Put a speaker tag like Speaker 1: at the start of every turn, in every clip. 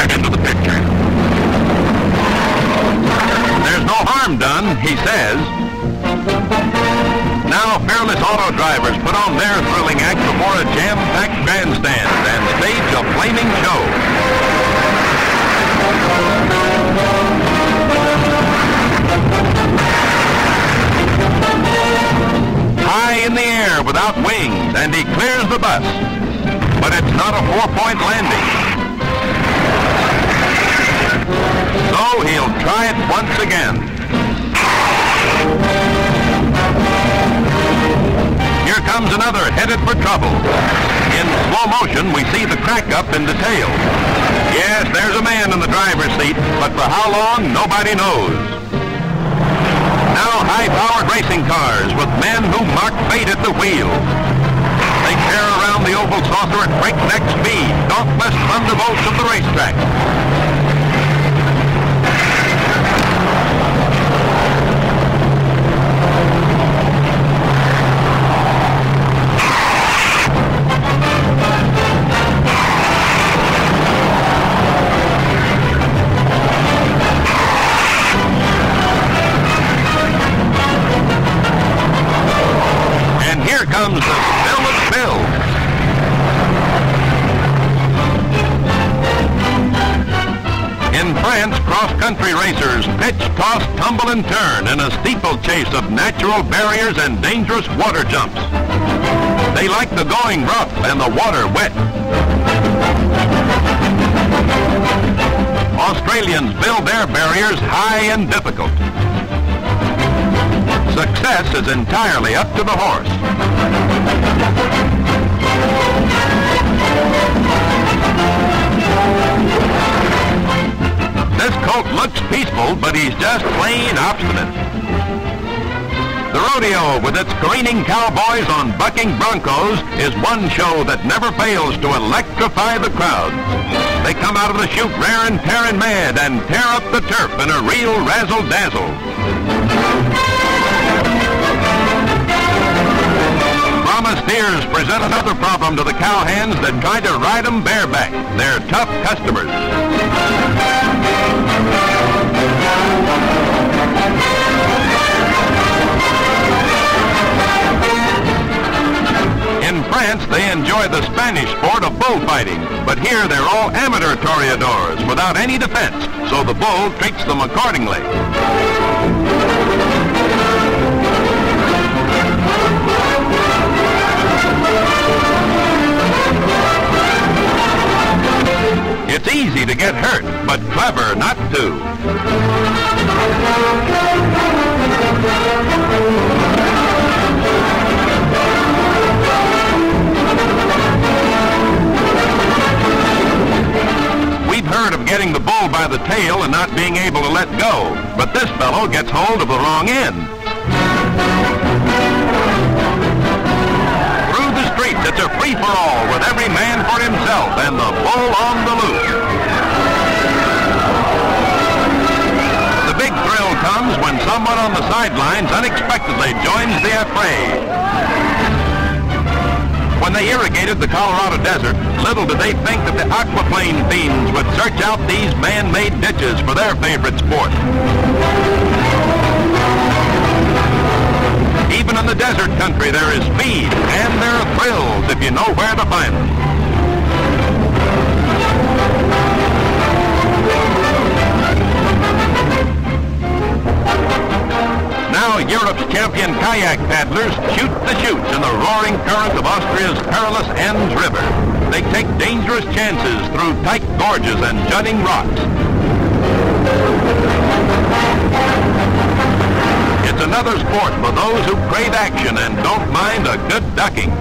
Speaker 1: back into the picture.
Speaker 2: There's no harm done, he says. Now fearless auto drivers put on their thrilling act before a jam-packed grandstand and stage a flaming show. High in the air without wings, and he clears the bus. But it's not a four-point landing. Try it once again. Here comes another headed for trouble. In slow motion, we see the crack up in detail. Yes, there's a man in the driver's seat, but for how long, nobody knows. Now high-powered racing cars with men who mark fate at the wheel. They tear around the oval saucer at breakneck speed, dauntless thunderbolts of the racetrack. Cross-country racers pitch, toss, tumble, and turn in a steeplechase of natural barriers and dangerous water jumps. They like the going rough and the water wet. Australians build their barriers high and difficult. Success is entirely up to the horse. Looks peaceful, but he's just plain obstinate. The rodeo, with its careening cowboys on bucking broncos, is one show that never fails to electrify the crowd. They come out of the chute raring, tearing mad, and tear up the turf in a real razzle-dazzle. Brahma steers present another problem to the cowhands that try to ride 'em bareback. They're tough customers. In France, they enjoy the Spanish sport of bullfighting, but here they're all amateur toreadors without any defense, so the bull treats them accordingly. It's easy to get hurt, but clever not to. We've heard of getting the bull by the tail and not being able to let go, but this fellow gets hold of the wrong end. Through the streets, it's a free-for-all with every man for himself and the bull someone on the sidelines unexpectedly joins the affray. When they irrigated the Colorado Desert, little did they think that the aquaplane fiends would search out these man-made ditches for their favorite sport. Even in the desert country, there is speed, and there are thrills if you know where to find them. Europe's kayak paddlers shoot the chutes in the roaring current of Austria's perilous Enns River. They take dangerous chances through tight gorges and jutting rocks. It's another sport for those who crave action and don't mind a good ducking.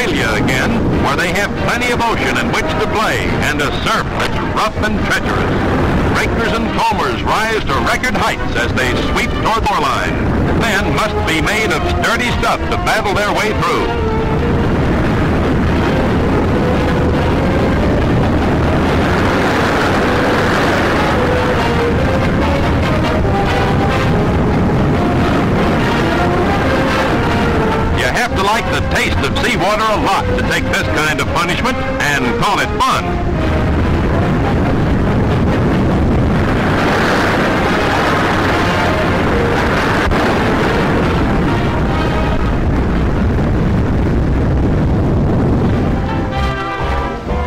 Speaker 2: Australia again, where they have plenty of ocean in which to play and a surf that's rough and treacherous. Breakers and combers rise to record heights as they sweep toward the line. Men must be made of sturdy stuff to battle their way through. Lot to take this kind of punishment and call it fun.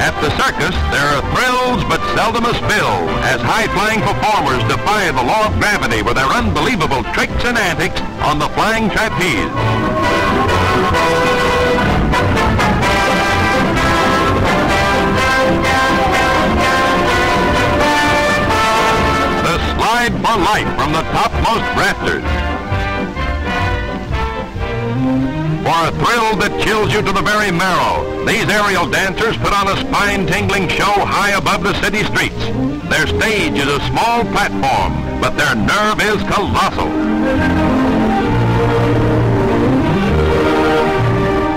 Speaker 2: At the circus, there are thrills but seldom a spill as high-flying performers defy the law of gravity with their unbelievable tricks and antics on the flying trapeze. For life from the topmost rafters. For a thrill that chills you to the very marrow, these aerial dancers put on a spine-tingling show high above the city streets. Their stage is a small platform, but their nerve is colossal.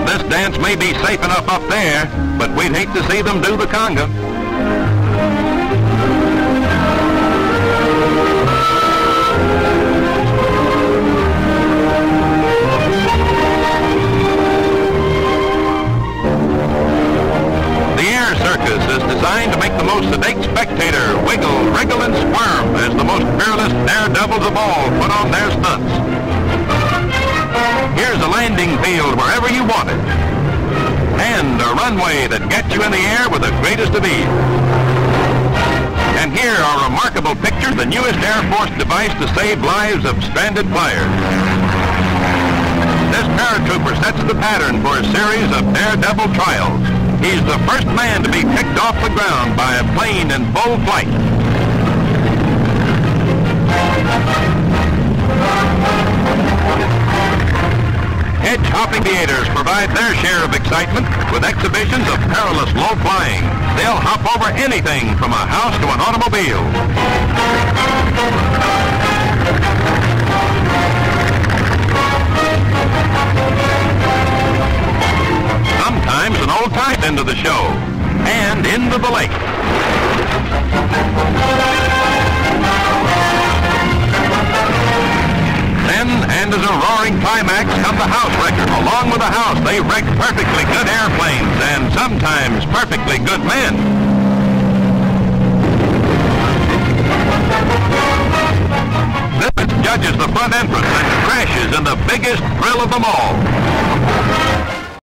Speaker 2: This dance may be safe enough up there, but we'd hate to see them do the conga. Designed to make the most sedate spectator wiggle, wriggle, and squirm as the most fearless daredevils of all put on their stunts. Here's a landing field wherever you want it. And a runway that gets you in the air with the greatest of ease. And here are remarkable pictures, the newest Air Force device to save lives of stranded flyers. This paratrooper sets the pattern for a series of daredevil trials. He's the first man to be picked off the ground by a plane in full flight. Hedge hopping theaters provide their share of excitement with exhibitions of perilous low flying. They'll hop over anything from a house to an automobile. Sometimes time into the show and into the lake. Then, and as a roaring climax, come the house wreckers. Along with the house, they wreck perfectly good airplanes and sometimes perfectly good men. Judges the front entrance and crashes in the biggest thrill of them all.